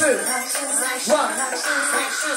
Two. One.